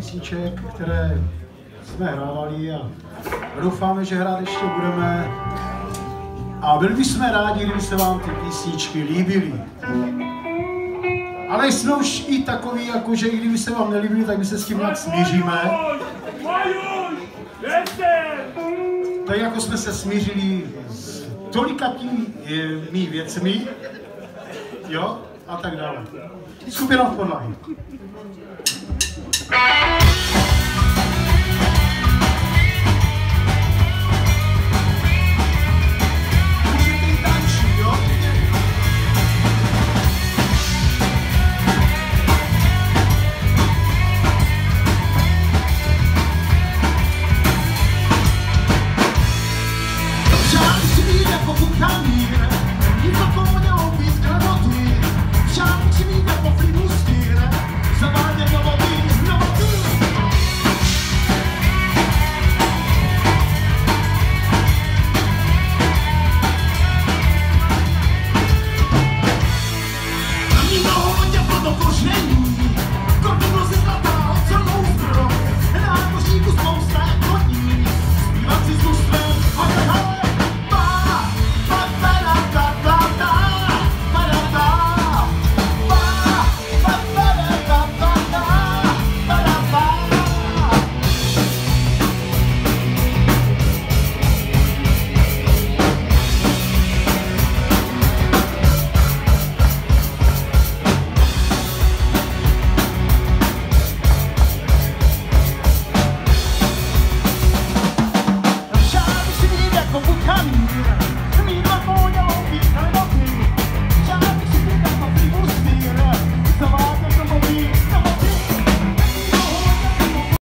písniček, které jsme hrávali a doufáme, že hrát ještě budeme. A byli bychom rádi, kdyby se vám ty písničky líbily. Ale jsme už i takový, jako že i kdyby se vám nelíbily, tak my se s tím nějak smíříme. Tak jako jsme se smířili s tolika těmi věcmi, jo, a tak dále. Skupina